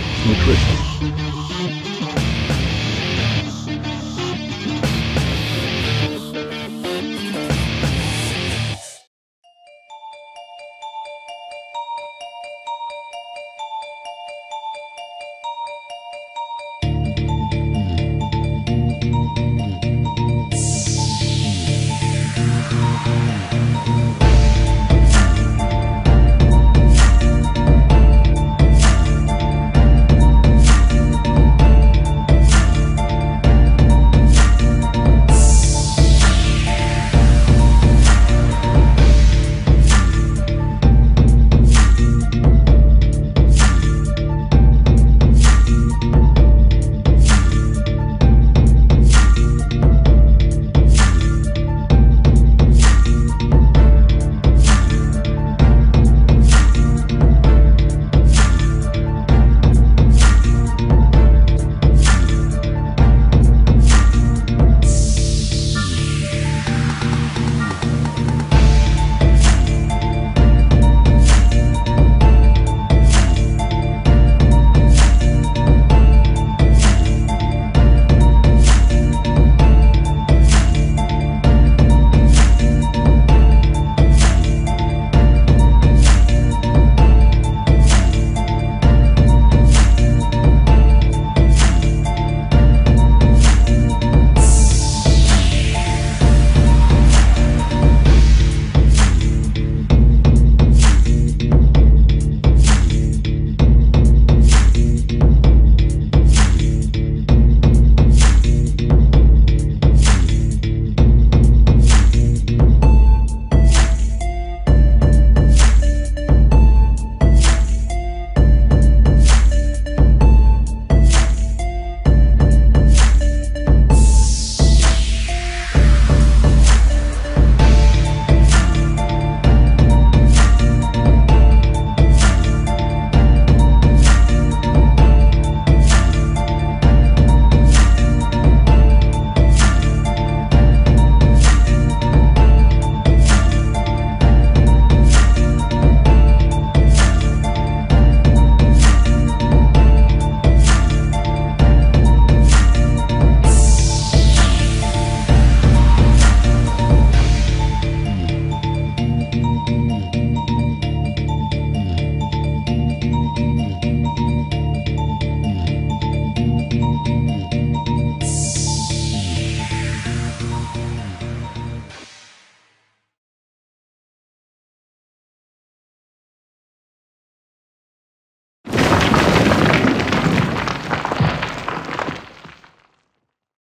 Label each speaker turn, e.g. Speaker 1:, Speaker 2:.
Speaker 1: Nutrition.